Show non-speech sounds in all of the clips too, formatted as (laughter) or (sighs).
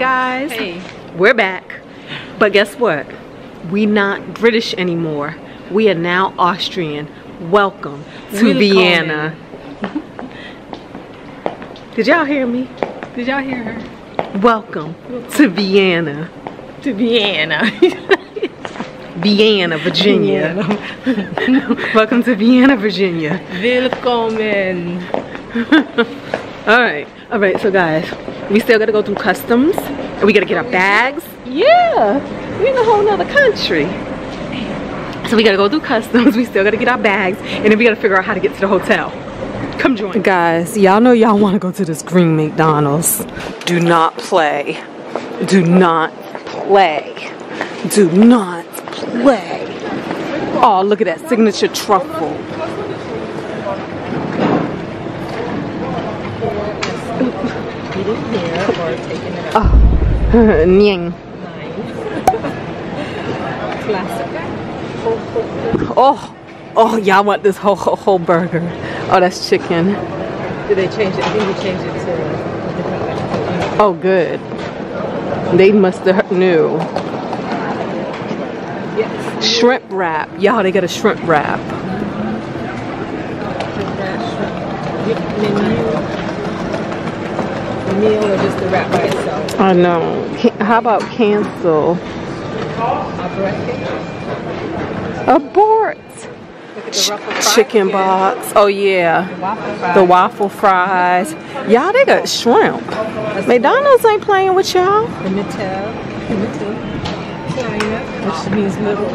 guys? Hey. We're back. But guess what? We not British anymore. We are now Austrian. Welcome to Willkommen. Vienna. Did y'all hear me? Did y'all hear her? Welcome to Vienna. To Vienna. (laughs) Vienna, Virginia. (laughs) Welcome to Vienna, Virginia. Willkommen. (laughs) All right, all right. So guys, we still gotta go through customs, and we gotta get our bags. Yeah, we in a whole nother country. So we gotta go through customs. (laughs) We still gotta get our bags, and then we gotta figure out how to get to the hotel. Come join. Guys, y'all know y'all want to go to this green McDonald's. Do not play. Do not play. Do not play. Oh, look at that signature truffle. You didn't taking it up. Oh, (laughs) Nying. (laughs) Classic. Oh, oh, y'all want this whole, whole whole burger? Oh, that's chicken. Did they change it? I think we changed it to different Oh, good. They must have knew. Yes. Shrimp wrap. Y'all, they got a shrimp wrap. Menu. Meal or just the wrap by itself? I know. How about cancel? Abort. Look at the ruffle fries Chicken again. box. Oh yeah. The waffle fries. Y'all, they got shrimp. McDonald's ain't playing with y'all. The Mittel. The Mittel. Kleine, which means little.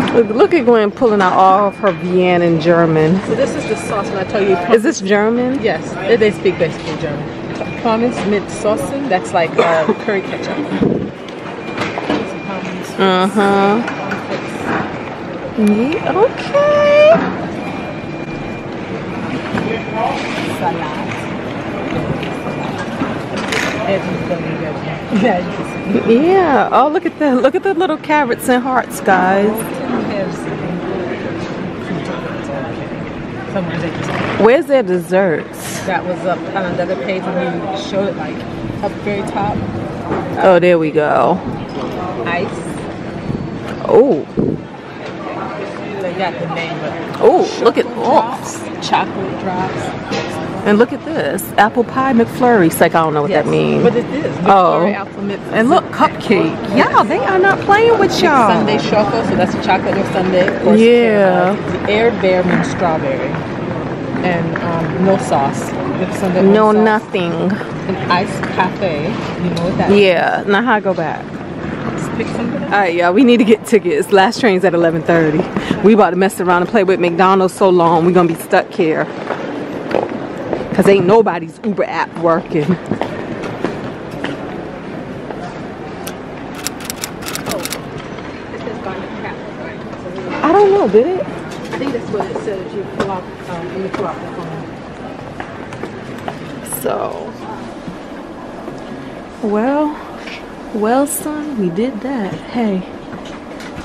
Look, at Gwen pulling out all of her Vienna and German. So this is the sauce, and I tell you, Is this German? Yes, they- speak basically German. Pommes mit Soßen, that's like uh, curry ketchup. Uh huh. Yeah, okay. Yeah, you can see. Yeah. Oh, look at that. Look at the little carrots and hearts, guys. Somewhere they just Where's their desserts? that was up on another page when you showed it like up very top. Oh, there we go. Ice. Oh, They got the name, but oh, look at oh, drops, chocolate drops. and look at this apple pie McFlurry. It's like I don't know what Yes, that means. But it is. Oh. Apple Mix. And look, cupcake. Yeah, they are not playing with y'all. Sundae chocolate, so that's a chocolate or Sundae. Yeah. caramel. The air bear means strawberry. And um, no sauce. Sundae No, sauce. nothing. An iced cafe. You know what that is? Yeah. Now how I go back? Pick something up. All right, y'all. We need to get tickets. Last train's at 11:30. We about to mess around and play with McDonald's so long. We gonna be stuck here. Cause ain't nobody's Uber app working. It says garlic cap. I don't know. Did it? I think that's what it says. You pull out, um, when you pull out the phone. So, well, well, son, we did that. Hey,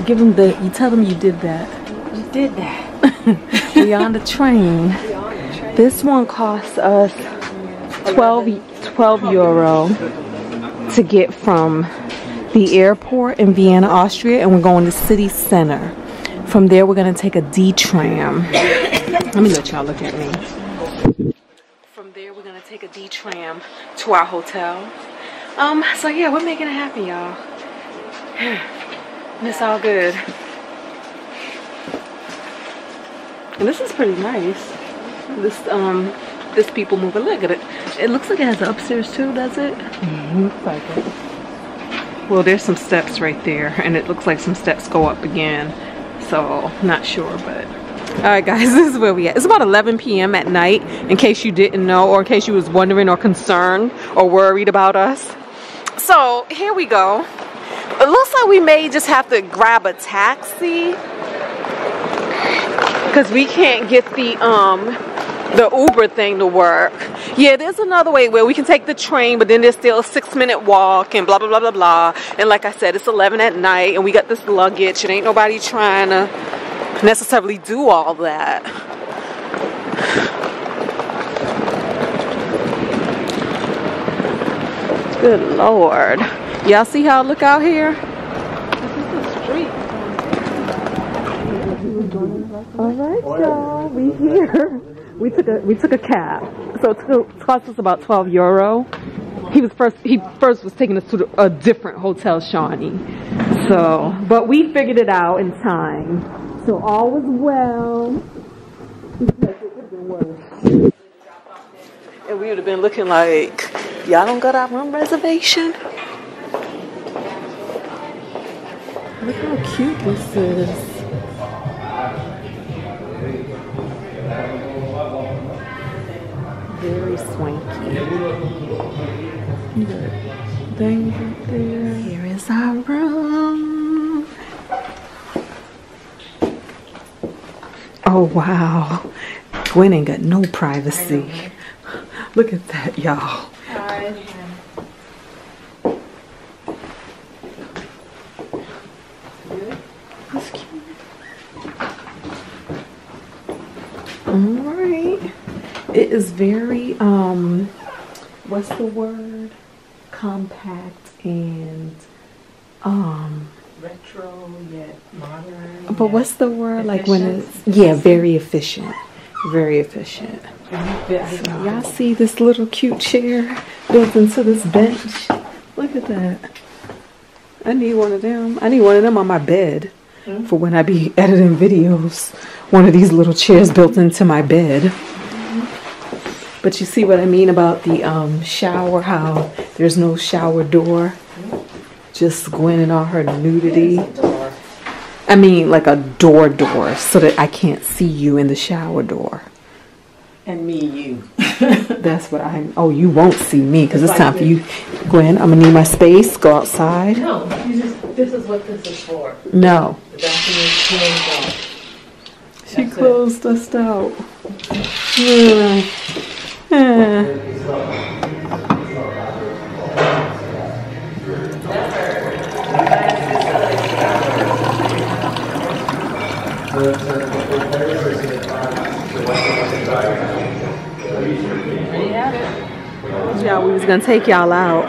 give them the. You tell them you did that. You did that. (laughs) we on the train. This one costs us 12, 12 euro to get from the airport in Vienna, Austria, and we're going to city center. From there, we're gonna take a D tram. Let me let y'all look at me. From there, we're gonna take a D tram to our hotel. Um, so yeah, we're making it happen, y'all. (sighs) And it's all good. And this is pretty nice. This um this people mover. Look at it. It looks like it has upstairs too, does it? Looks like it. Well, there's some steps right there, and it looks like some steps go up again. So, not sure, but. All right, guys, (laughs) this is where we at. It's about 11 p.m. at night, in case you didn't know, or in case you was wondering or concerned or worried about us. So, here we go. It looks like we may just have to grab a taxi because we can't get the um the Uber thing to work. Yeah, there's another way where we can take the train, but then there's still a six minute walk and blah blah blah blah blah. And like I said, it's 11 at night, and we got this luggage, and ain't nobody trying to necessarily do all that. Good lord. Y'all see how I look out here? All right, y'all, we here. We took a we took a cab, so it, took, it cost us about twelve euro. He was first he first was taking us to a different hotel, Schani. So, but we figured it out in time. So all was well. And we would have been looking like y'all don't got our room reservation. Look how cute this is. Very swanky. Thing right there. Here is our room. Oh wow. Gwen ain't got no privacy. Look at that, y'all. That's cute. Alright. It is very um what's the word? Compact and um Retro yet modern. but what's the word like when it's yeah, very efficient. Very efficient. So y'all see this little cute chair built into this bench? Look at that. I need one of them. I need one of them on my bed for when I be (laughs) editing videos. One of these little chairs built into my bed. But you see what I mean about the um, shower, how there's no shower door. Just Gwen and all her nudity. I mean, like a door door, so that I can't see you in the shower door. And me, you. (laughs) That's what I'm. Oh, you won't see me because it's time for you, Gwen. I'm gonna need my space. Go outside. No, you just. This is what this is for. No, The bathroom is closed off. she That's it. closed us out. Hmm. (laughs) Y'all, we was gonna take y'all out.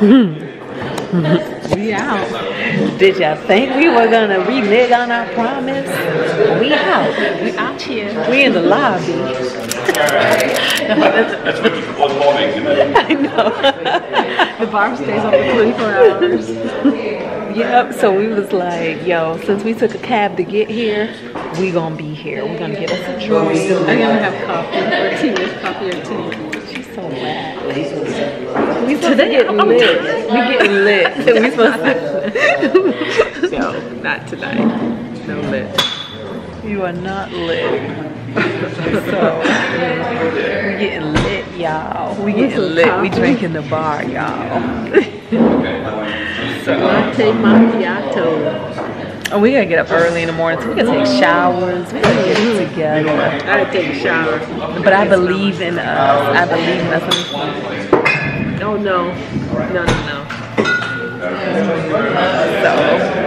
(laughs) (laughs) we out. Did y'all think we were gonna renege on our promise? We out. We out here. We in the lobby. Alright. That's what you call the morning tonight. (laughs) I know. (laughs) the bar stays open 24 hours. (laughs) yep. So we was like, yo, since we took a cab to get here, we gonna be here. We gonna get us a drink. I'm gonna have coffee or tea. It's coffee or tea. She's so mad. We supposed oh, to get lit. (laughs) We (laughs) getting lit. we supposed to. No, not tonight. No lit. You are not lit. so we getting lit, y'all. We getting lit. We drinking the bar, y'all. (laughs) so Latte macchiato. and oh, we gotta get up early in the morning. So we gotta take showers. We gotta get it together. I gotta take a shower. But I believe in us. I believe in us. Oh no. No, no, no. So